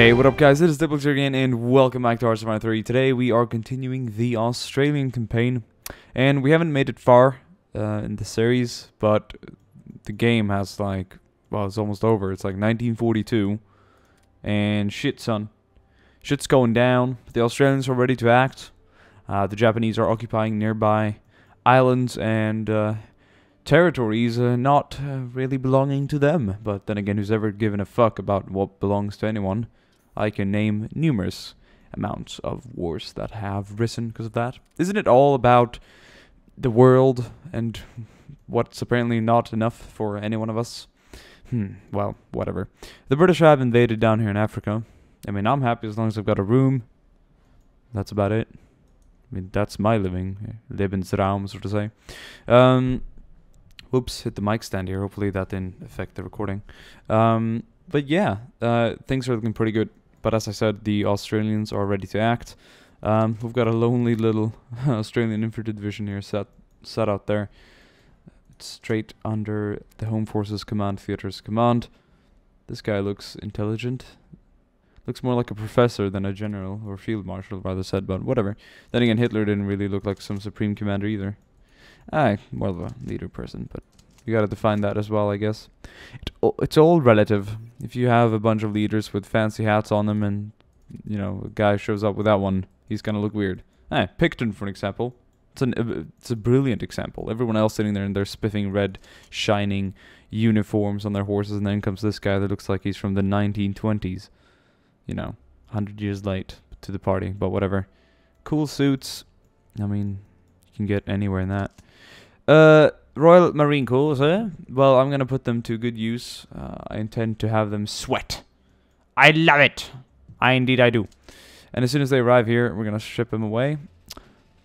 Hey, what up guys, it is Diplex here again, and welcome back to Hearts of Iron 3. Today we are continuing the Australian campaign, and we haven't made it far uh, in the series, but the game has like, well, it's almost over. It's like 1942, and shit, son. Shit's going down. The Australians are ready to act. Uh, the Japanese are occupying nearby islands and uh, territories uh, not uh, really belonging to them. But then again, who's ever given a fuck about what belongs to anyone? I can name numerous amounts of wars that have risen because of that. Isn't it all about the world and what's apparently not enough for any one of us? Hmm, well, whatever. The British have invaded down here in Africa. I mean, I'm happy as long as I've got a room. That's about it. I mean, that's my living. Lebensraum, so to say. Um, whoops, hit the mic stand here. Hopefully that didn't affect the recording. Um, but yeah, uh, things are looking pretty good. But as I said, the Australians are ready to act. Um, we've got a lonely little Australian infantry division here set set out there. It's straight under the Home Forces Command Theater's command. This guy looks intelligent. Looks more like a professor than a general or field marshal, rather said, but whatever. Then again, Hitler didn't really look like some supreme commander either. More of a leader person, but you gotta define that as well, I guess. It, it's all relative. If you have a bunch of leaders with fancy hats on them and, you know, a guy shows up without one, he's gonna look weird. Ah, Picton, for example. It's, an, uh, it's a brilliant example. Everyone else sitting there in their spiffing red, shining uniforms on their horses, and then comes this guy that looks like he's from the 1920s. You know, 100 years late to the party, but whatever. Cool suits. I mean, you can get anywhere in that. Uh, Royal Marine Corps, eh? Well, I'm gonna put them to good use. Uh, I intend to have them sweat. I love it. I indeed I do. And as soon as they arrive here, we're gonna ship them away.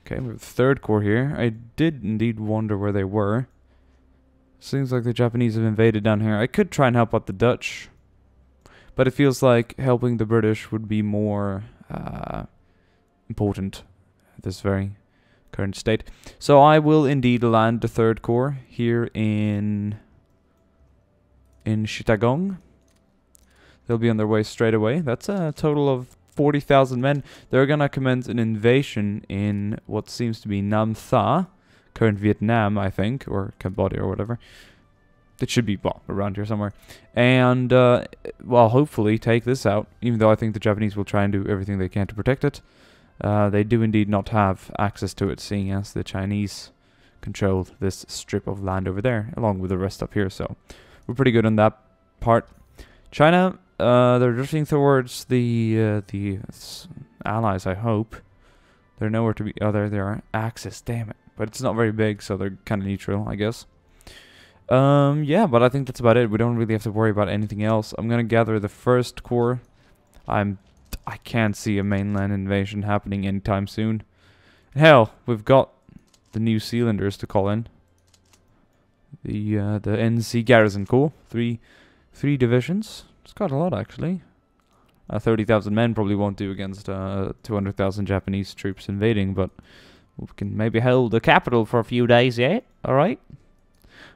Okay, we have third corps here. I did indeed wonder where they were. Seems like the Japanese have invaded down here. I could try and help out the Dutch. But it feels like helping the British would be more uh, important at this very current state. So I will indeed land the third corps here in in Chittagong. They'll be on their way straight away. That's a total of 40,000 men. They're gonna commence an invasion in what seems to be Nam Tha, current Vietnam, I think, or Cambodia or whatever. It should be well, around here somewhere. And, uh, well, hopefully take this out, even though I think the Japanese will try and do everything they can to protect it. Uh, they do indeed not have access to it, seeing as the Chinese control this strip of land over there, along with the rest up here. So we're pretty good on that part. China, uh, they're drifting towards the uh, the allies. I hope they're nowhere to be. Oh, there they are. Axis, damn it! But it's not very big, so they're kind of neutral, I guess. Um, yeah, but I think that's about it. We don't really have to worry about anything else. I'm gonna gather the first corps. I'm I can't see a mainland invasion happening anytime soon. Hell, we've got the New Zealanders to call in. The uh, the NZ Garrison Corps, three three divisions. It's quite a lot actually. Uh, Thirty thousand men probably won't do against uh, two hundred thousand Japanese troops invading, but we can maybe hold the capital for a few days yet. All right.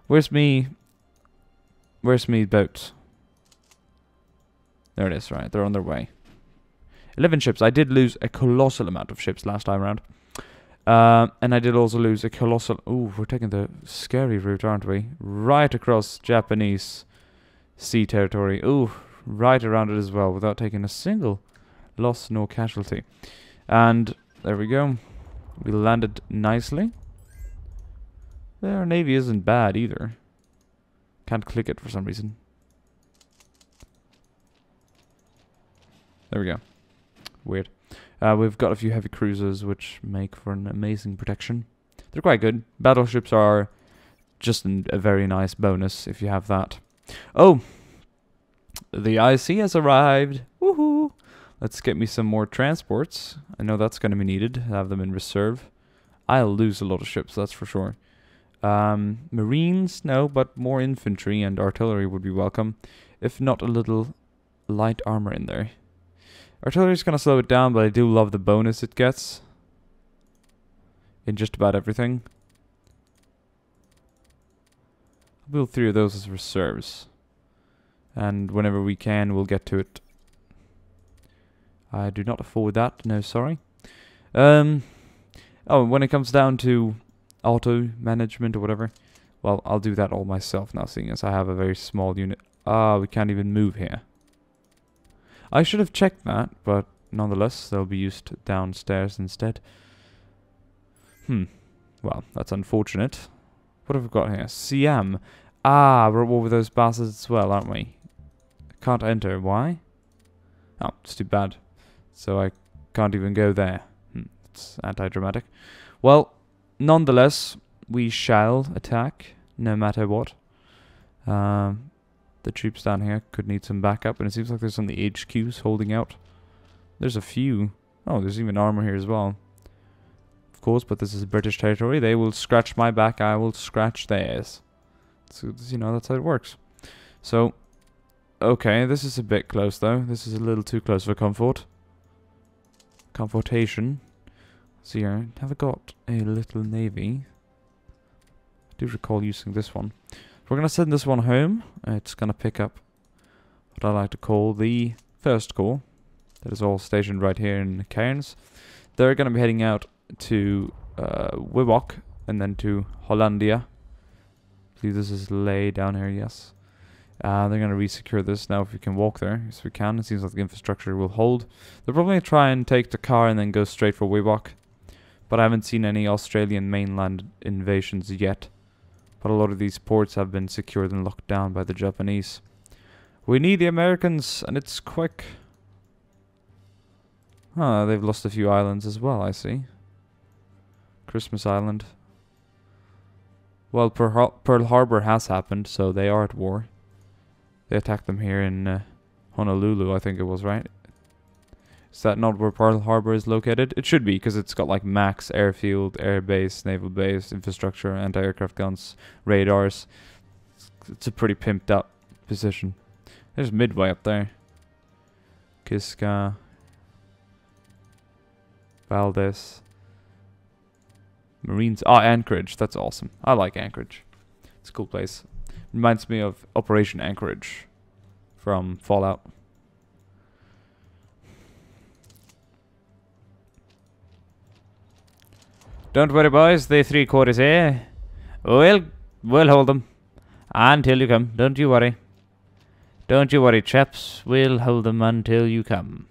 Where's me? Where's me boats? There it is. Right, they're on their way. 11 ships. I did lose a colossal amount of ships last time around. Uh, and I did also lose a colossal... Ooh, we're taking the scary route, aren't we? Right across Japanese sea territory. Ooh, right around it as well, without taking a single loss nor casualty. And there we go. We landed nicely. Their navy isn't bad either. Can't click it for some reason. There we go. Weird. Uh, we've got a few heavy cruisers, which make for an amazing protection. They're quite good. Battleships are just an, a very nice bonus if you have that. Oh! The IC has arrived! Woohoo! Let's get me some more transports. I know that's going to be needed. Have them in reserve. I'll lose a lot of ships, that's for sure. Um, Marines, no, but more infantry and artillery would be welcome. If not a little light armor in there. Artillery's gonna slow it down, but I do love the bonus it gets. In just about everything. I'll build three of those as reserves. And whenever we can, we'll get to it. I do not afford that. No, sorry. Um. Oh, when it comes down to auto management or whatever, well, I'll do that all myself now, seeing as I have a very small unit. Ah, we can't even move here. I should have checked that, but nonetheless, they'll be used downstairs instead. Hmm. Well, that's unfortunate. What have we got here? Siam. Ah, we're at war with those bastards as well, aren't we? Can't enter. Why? Oh, it's too bad. So I can't even go there. Hmm. It's anti-dramatic. Well, nonetheless, we shall attack, no matter what. Um, the troops down here could need some backup, and it seems like there's some of the HQs holding out. There's a few. Oh, there's even armor here as well. Of course, but this is British territory. They will scratch my back, I will scratch theirs. So, you know, that's how it works. So, okay, this is a bit close, though. This is a little too close for comfort. Comfortation. See here, have I got a little navy? I do recall using this one. We're going to send this one home. It's going to pick up what I like to call the first corps. That is all stationed right here in Cairns. They're going to be heading out to uh, Wewak and then to Hollandia. I believe this is Lae down here, yes. Uh, they're going to resecure this now if we can walk there. Yes, we can. It seems like the infrastructure will hold. They'll probably going to try and take the car and then go straight for Wewak. But I haven't seen any Australian mainland invasions yet. But a lot of these ports have been secured and locked down by the Japanese. We need the Americans, and it's quick. Huh, they've lost a few islands as well, I see. Christmas Island. Well, Pearl, Pearl Harbor has happened, so they are at war. They attacked them here in uh, Honolulu, I think it was, right? Is that not where Pearl Harbor is located? It should be, because it's got like max airfield, air base, naval base, infrastructure, anti-aircraft guns, radars. It's a pretty pimped up position. There's Midway up there. Kiska. Valdez. Marines. Ah, Anchorage. That's awesome. I like Anchorage. It's a cool place. Reminds me of Operation Anchorage from Fallout. Don't worry, boys. The three quarters here. We'll, we'll hold them. Until you come. Don't you worry. Don't you worry, chaps. We'll hold them until you come.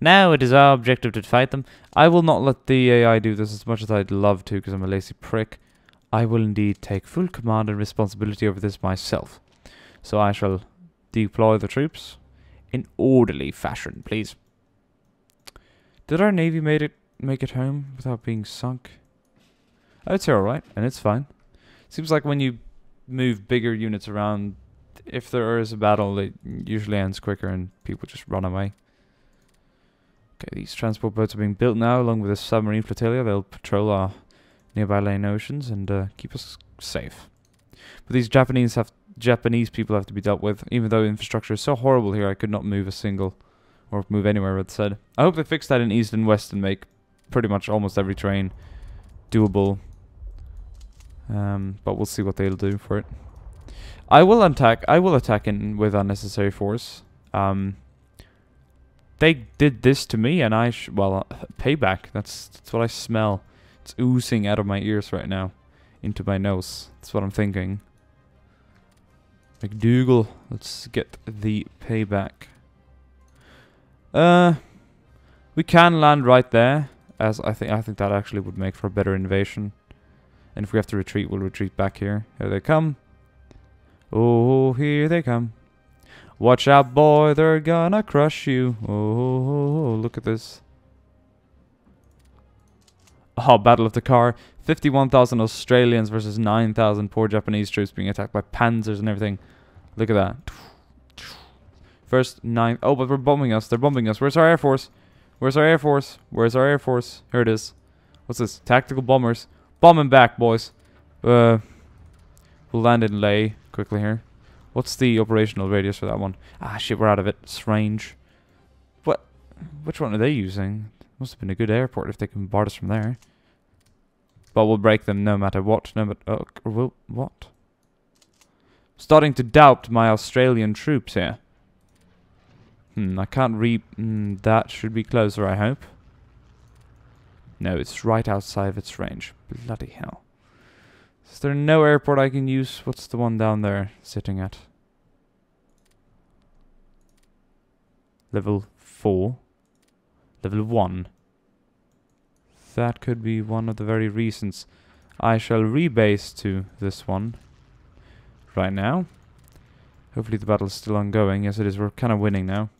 Now it is our objective to fight them. I will not let the AI do this as much as I'd love to because I'm a lazy prick. I will indeed take full command and responsibility over this myself. So I shall deploy the troops in orderly fashion, please. Did our navy made it make it home without being sunk? Oh, it's alright, and it's fine. Seems like when you move bigger units around, if there is a battle, it usually ends quicker and people just run away. Okay, these transport boats are being built now along with a submarine flotilla. They'll patrol our nearby lane oceans and uh, keep us safe. But these Japanese have Japanese people have to be dealt with. Even though infrastructure is so horrible here, I could not move a single or move anywhere with said. I hope they fix that in East and West and make pretty much almost every train doable. Um, but we'll see what they'll do for it. I will attack. I will attack in with unnecessary force. Um, they did this to me, and I well uh, payback. That's that's what I smell. It's oozing out of my ears right now, into my nose. That's what I'm thinking. McDougal, let's get the payback. Uh, we can land right there, as I think I think that actually would make for a better invasion. And if we have to retreat, we'll retreat back here. Here they come. Oh, here they come. Watch out, boy, they're gonna crush you. Oh, look at this. Oh, Battle of the Car. 51,000 Australians versus 9,000 poor Japanese troops being attacked by panzers and everything. Look at that. First, nine. Oh, but we're bombing us. They're bombing us. Where's our Air Force? Where's our Air Force? Where's our Air Force? Here it is. What's this? Tactical bombers. Bombing back, boys. Uh, we'll land in Lae quickly here. What's the operational radius for that one? Ah, shit, we're out of it. It's range. What? Which one are they using? Must have been a good airport if they can bombard us from there. But we'll break them no matter what. No matter... Oh, we'll, what? Starting to doubt my Australian troops here. Hmm, I can't read. Mm, that should be closer, I hope. No, it's right outside of its range. Bloody hell. Is there no airport I can use? What's the one down there sitting at? Level 4. Level 1. That could be one of the very reasons I shall rebase to this one right now. Hopefully the battle's still ongoing. Yes, it is. We're kind of winning now.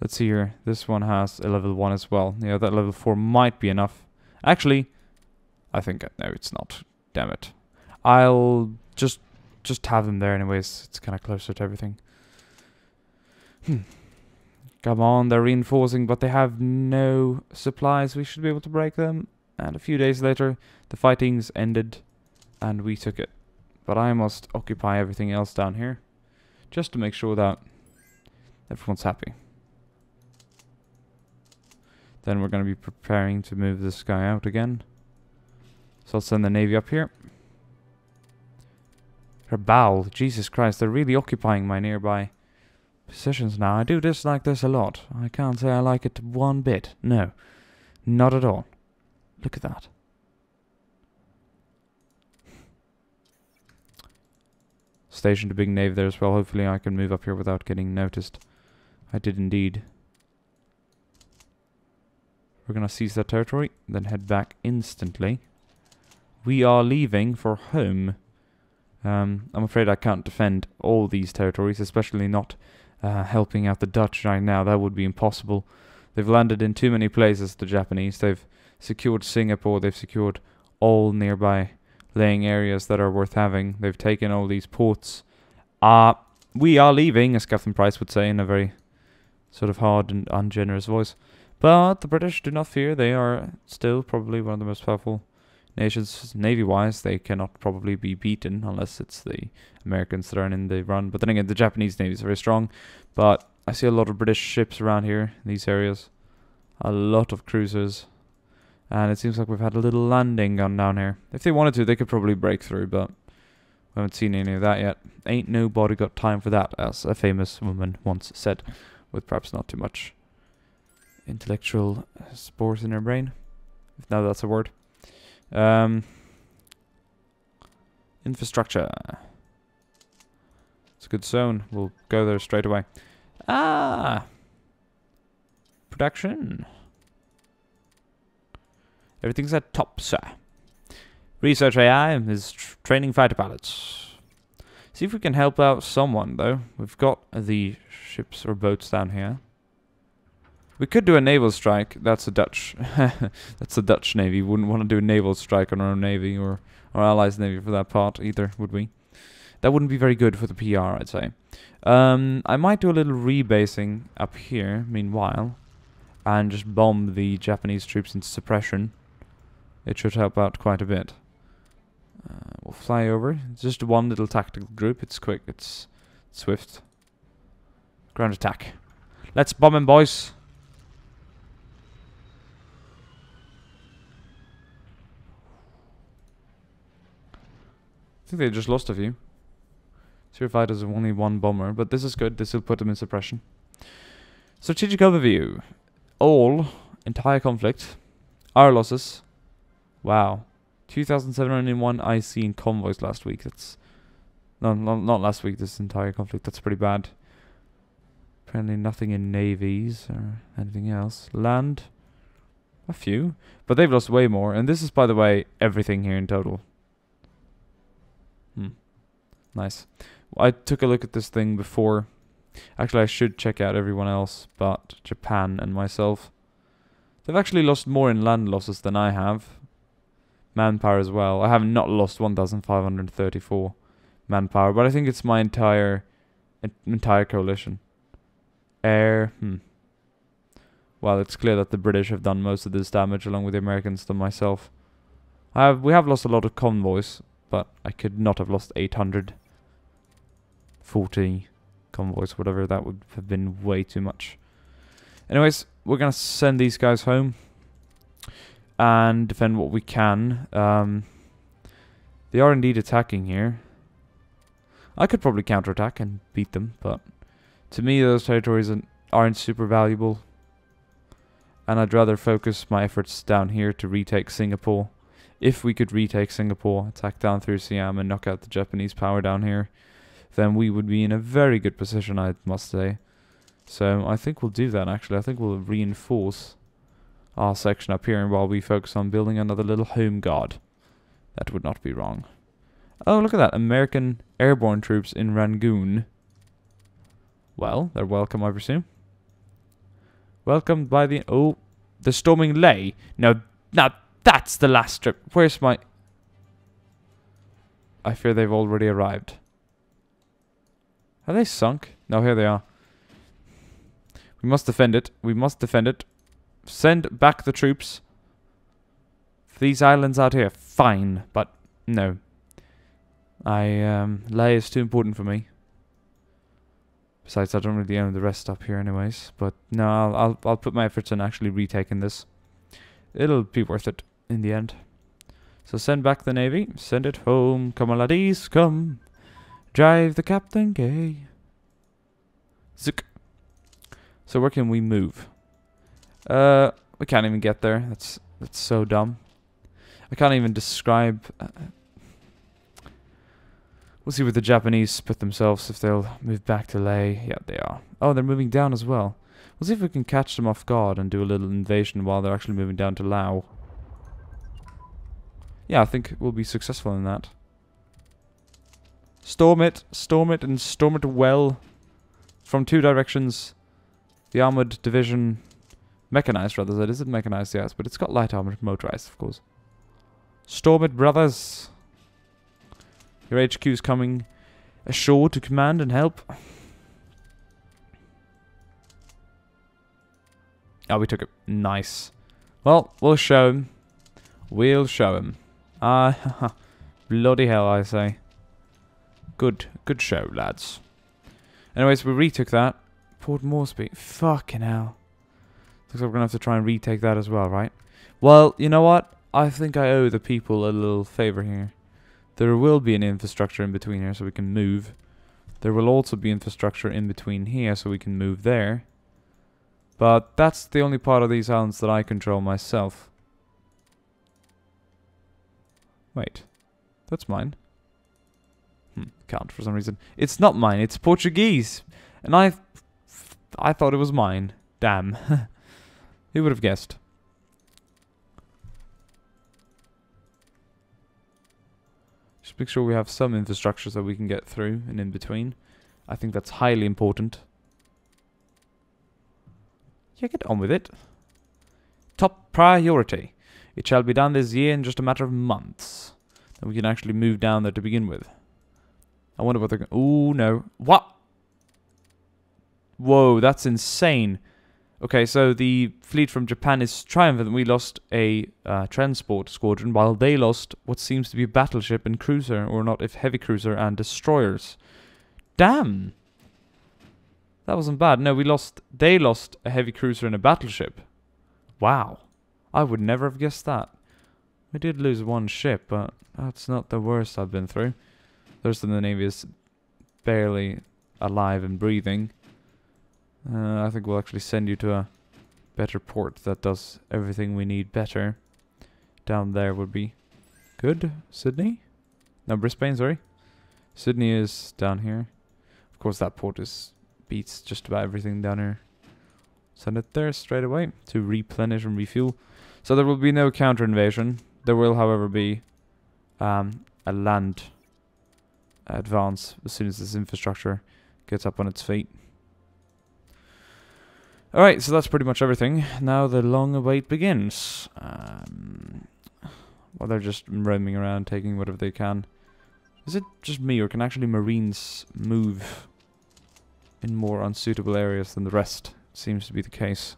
Let's see here. This one has a level 1 as well. Yeah, that level 4 might be enough. Actually, I think... No, it's not. Damn it. I'll just just have them there anyways. It's kind of closer to everything. Hmm. Come on, they're reinforcing, but they have no supplies. We should be able to break them. And a few days later, the fightings ended, and we took it. But I must occupy everything else down here, just to make sure that everyone's happy. Then we're going to be preparing to move this guy out again. So I'll send the navy up here. Rabaul, Jesus Christ, they're really occupying my nearby positions now. I do dislike this a lot. I can't say I like it one bit. No, not at all. Look at that. Stationed a big nave there as well. Hopefully I can move up here without getting noticed. I did indeed. We're gonna seize that territory, then head back instantly. We are leaving for home. Um, I'm afraid I can't defend all these territories, especially not uh, helping out the Dutch right now. That would be impossible. They've landed in too many places, the Japanese. They've secured Singapore. They've secured all nearby laying areas that are worth having. They've taken all these ports. Uh, we are leaving, as Captain Price would say in a very sort of hard and ungenerous voice. But the British do not fear. They are still probably one of the most powerful nations navy-wise. They cannot probably be beaten unless it's the Americans that are in the run. But then again, the Japanese navy is very strong. But I see a lot of British ships around here in these areas. A lot of cruisers. And it seems like we've had a little landing gun down here. If they wanted to, they could probably break through, but we haven't seen any of that yet. Ain't nobody got time for that, as a famous woman once said, with perhaps not too much intellectual spores in her brain. If now that's a word. Um, infrastructure. It's a good zone. We'll go there straight away. Ah! Production. Everything's at top, sir. Research AI is tr training fighter pilots. See if we can help out someone, though. We've got the ships or boats down here. We could do a naval strike. That's a Dutch. That's a Dutch navy. Wouldn't want to do a naval strike on our navy or our allies' navy for that part either, would we? That wouldn't be very good for the PR, I'd say. Um, I might do a little rebasing up here, meanwhile, and just bomb the Japanese troops into suppression. It should help out quite a bit. Uh, we'll fly over. It's just one little tactical group. It's quick. It's swift. Ground attack. Let's bomb them, boys. I think they just lost a few. Zero fighters only one bomber, but this is good. This will put them in suppression. Strategic overview. All, entire conflict. Our losses. Wow. 2,701 IC in convoys last week. That's... No, no, not last week, this entire conflict. That's pretty bad. Apparently nothing in navies or anything else. Land. A few. But they've lost way more. And this is, by the way, everything here in total. Hmm. Nice. I took a look at this thing before. Actually, I should check out everyone else but Japan and myself. They've actually lost more in land losses than I have. Manpower as well. I have not lost 1,534 manpower, but I think it's my entire entire coalition. Air, hmm. Well, it's clear that the British have done most of this damage along with the Americans than myself. I have, we have lost a lot of convoys, but I could not have lost 840 convoys, whatever. That would have been way too much. Anyways, we're going to send these guys home and defend what we can. Um, they are indeed attacking here. I could probably counterattack and beat them, but to me those territories are aren't super valuable. And I'd rather focus my efforts down here to retake Singapore. If we could retake Singapore, attack down through Siam and knock out the Japanese power down here, then we would be in a very good position, I must say. So I think we'll do that actually. I think we'll reinforce our section up here while we focus on building another little home guard. That would not be wrong. Oh, look at that. American airborne troops in Rangoon. Well, they're welcome, I presume. Welcomed by the... Oh, the storming Lae. No, now that's the last strip. Where's my... I fear they've already arrived. Are they sunk? No, here they are. We must defend it. We must defend it. Send back the troops. These islands out here, fine, but no. I, um, Lae is too important for me. Besides, I don't really own the rest up here anyways. But no, I'll, I'll, I'll put my efforts in actually retaking this. It'll be worth it in the end. So send back the navy. Send it home. Come on, laddies, come. Drive the captain gay. Zook. So where can we move? Uh, we can't even get there. That's that's so dumb. I can't even describe. Uh, we'll see where the Japanese put themselves if they'll move back to Lae. Yeah, they are. Oh, they're moving down as well. We'll see if we can catch them off guard and do a little invasion while they're actually moving down to Laos. Yeah, I think we'll be successful in that. Storm it, storm it, and storm it well. From two directions. The armored division Mechanized, rather. That isn't mechanized, yes, but it's got light armored motorized, of course. Storm it, brothers. Your HQ's coming ashore to command and help. Oh, we took it. Nice. Well, we'll show him. We'll show him. Ah, bloody hell, I say. Good, good show, lads. Anyways, we retook that. Port Moresby. Fucking hell. Looks like we're going to have to try and retake that as well, right? Well, you know what? I think I owe the people a little favor here. There will be an infrastructure in between here so we can move. There will also be infrastructure in between here so we can move there. But that's the only part of these islands that I control myself. Wait. That's mine. Hmm, can't for some reason. It's not mine, it's Portuguese! And I... I thought it was mine. Damn. Who would have guessed? Just make sure we have some infrastructure so we can get through and in between. I think that's highly important. Yeah, get on with it. Top priority. It shall be done this year in just a matter of months. Then we can actually move down there to begin with. I wonder what they're going Ooh, no. What? Whoa, that's insane. Okay, so the fleet from Japan is triumphant. We lost a uh, transport squadron, while they lost what seems to be a battleship and cruiser, or not if heavy cruiser and destroyers. Damn! That wasn't bad. No, we lost. They lost a heavy cruiser and a battleship. Wow, I would never have guessed that. We did lose one ship, but that's not the worst I've been through. The rest of the navy is barely alive and breathing. Uh, I think we'll actually send you to a better port that does everything we need better. Down there would be good. Sydney? No, Brisbane, sorry. Sydney is down here. Of course, that port is beats just about everything down here. Send it there straight away to replenish and refuel. So there will be no counter invasion. There will, however, be um, a land advance as soon as this infrastructure gets up on its feet. Alright, so that's pretty much everything. Now the long wait begins. Um, well, they're just roaming around, taking whatever they can. Is it just me, or can actually Marines move in more unsuitable areas than the rest? Seems to be the case.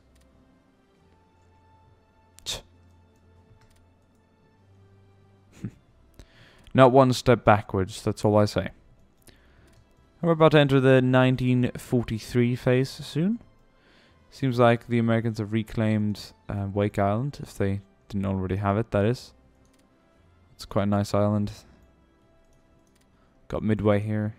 Not one step backwards, that's all I say. We're about to enter the 1943 phase soon. Seems like the Americans have reclaimed uh, Wake Island, if they didn't already have it, that is. It's quite a nice island. Got Midway here.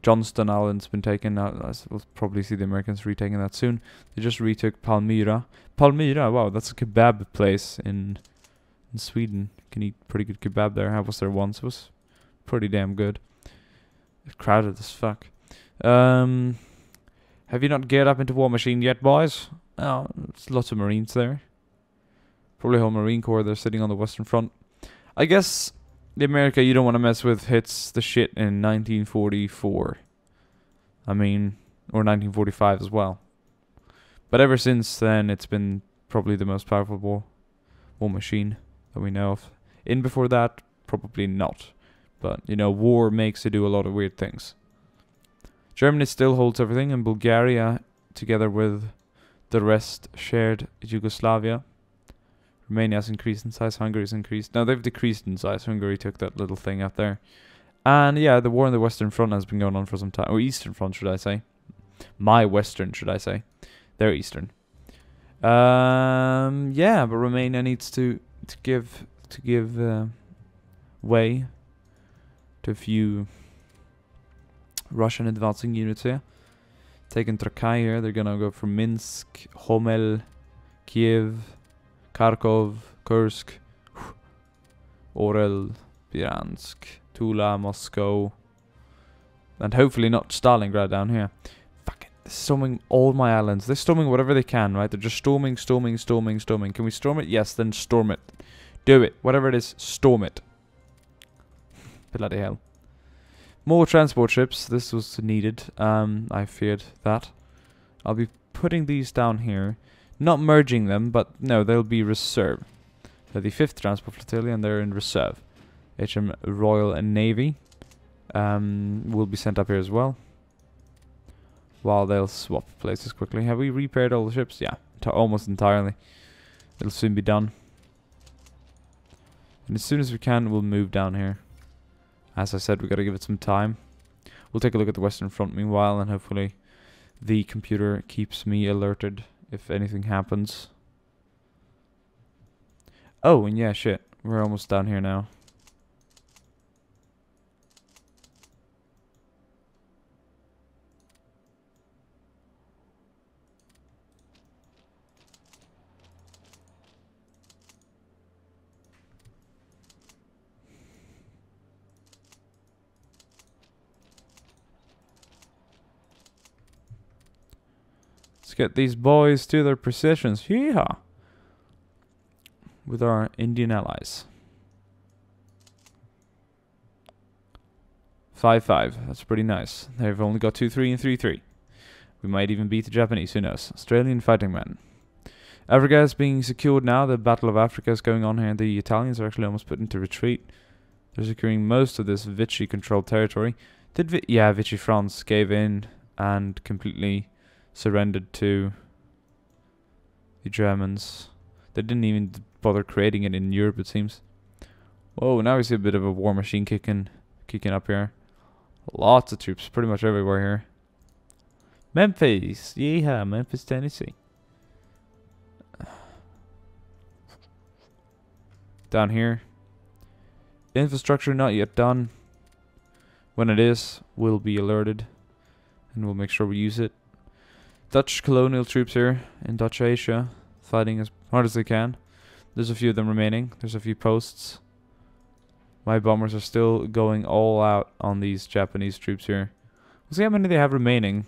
Johnston Island's been taken. Uh, we'll probably see the Americans retaking that soon. They just retook Palmyra. Palmyra, wow, that's a kebab place in in Sweden. You can eat pretty good kebab there. I was there once. It was pretty damn good. It's crowded as fuck. Um, have you not geared up into War Machine yet, boys? Oh, there's lots of Marines there. Probably whole Marine Corps. They're sitting on the Western Front. I guess the America you don't want to mess with hits the shit in 1944. I mean, or 1945 as well. But ever since then, it's been probably the most powerful war, war machine that we know of. In before that, probably not. But, you know, war makes you do a lot of weird things. Germany still holds everything, and Bulgaria, together with the rest, shared Yugoslavia. Romania has increased in size. Hungary's increased. No, they've decreased in size. Hungary took that little thing out there. And yeah, the war on the Western Front has been going on for some time. Or Eastern Front, should I say. My Western, should I say. They're Eastern. Um, yeah, but Romania needs to, to give to give uh, way to a few Russian advancing units here. Taking Trakai here, they're gonna go from Minsk, Homel, Kiev, Kharkov, Kursk, Orel, Bryansk, Tula, Moscow, and hopefully not Stalingrad down here. Storming all my islands. They're storming whatever they can, right? They're just storming, storming, storming, storming. Can we storm it? Yes, then storm it. Do it. Whatever it is, storm it. Bloody hell. More transport ships. This was needed. Um, I feared that. I'll be putting these down here. Not merging them, but no, they'll be reserve. They're the 5th Transport Flotilla and they're in reserve. HM Royal and Navy um, will be sent up here as well. While they'll swap places quickly. Have we repaired all the ships? Yeah, almost entirely. It'll soon be done. And as soon as we can, we'll move down here. As I said, we've got to give it some time. We'll take a look at the Western Front meanwhile, and hopefully the computer keeps me alerted if anything happens. Oh, and yeah, shit. We're almost down here now. Get these boys to their positions. Yeehaw! With our Indian allies. 5-5. That's pretty nice. They've only got 2-3 and 3-3. We might even beat the Japanese, who knows. Australian fighting men. Africa is being secured now. The Battle of Africa is going on here. The Italians are actually almost put into retreat. They're securing most of this Vichy-controlled territory. Did Vi yeah, Vichy France gave in and completely surrendered to the Germans. They didn't even bother creating it in Europe, it seems. Whoa, now we see a bit of a war machine kicking, kicking up here. Lots of troops, pretty much everywhere here. Memphis, yeah, Memphis, Tennessee. Down here. Infrastructure not yet done. When it is, we'll be alerted. And we'll make sure we use it. Dutch colonial troops here in Dutch Asia, fighting as hard as they can. There's a few of them remaining. There's a few posts. My bombers are still going all out on these Japanese troops here. We'll see how many they have remaining.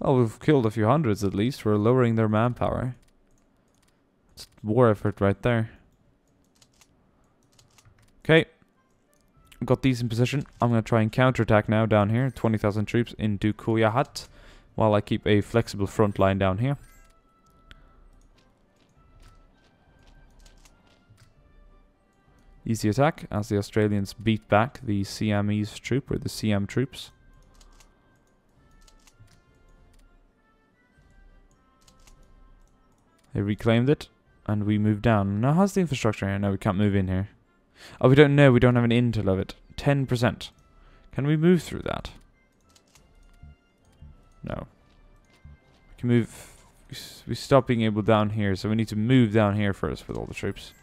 Well, we've killed a few hundreds at least. We're lowering their manpower. It's war effort right there. Okay, got these in position. I'm going to try and counterattack now down here. 20,000 troops into Koyahat. While I keep a flexible front line down here. Easy attack as the Australians beat back the Siamese troop or the Siam troops. They reclaimed it and we move down. Now how's the infrastructure here? No, we can't move in here. Oh, we don't know. We don't have an intel of it. 10%. Can we move through that? No. We can move... We stop being able down here, so we need to move down here first with all the troops.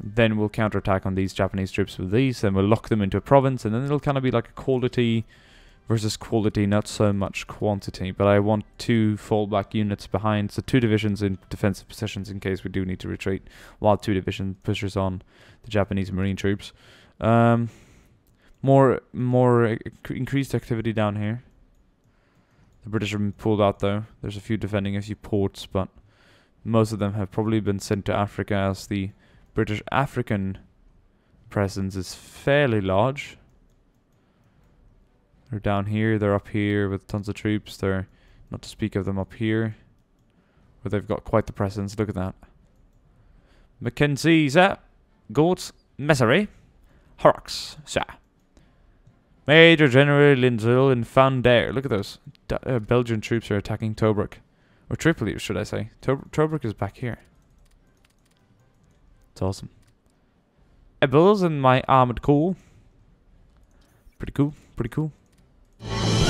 Then we'll counterattack on these Japanese troops with these, then we'll lock them into a province, and then it'll kind of be like a quality versus quality, not so much quantity. But I want two fallback units behind, so two divisions in defensive positions in case we do need to retreat, while two division pushes on the Japanese marine troops. Um, more, more increased activity down here. The British have been pulled out though. There's a few defending a few ports, but most of them have probably been sent to Africa as the British African presence is fairly large. They're down here, they're up here with tons of troops. They're not to speak of them up here. Where they've got quite the presence. Look at that. Mackenzie, sir. Goats, Messervy. Horrocks, sir. Major General Lindsell and Van Der. Look at those. D uh, Belgian troops are attacking Tobruk. Or Tripoli, should I say. Tob Tobruk is back here. It's awesome. Ebels and my armored corps. Pretty cool, pretty cool. Bye.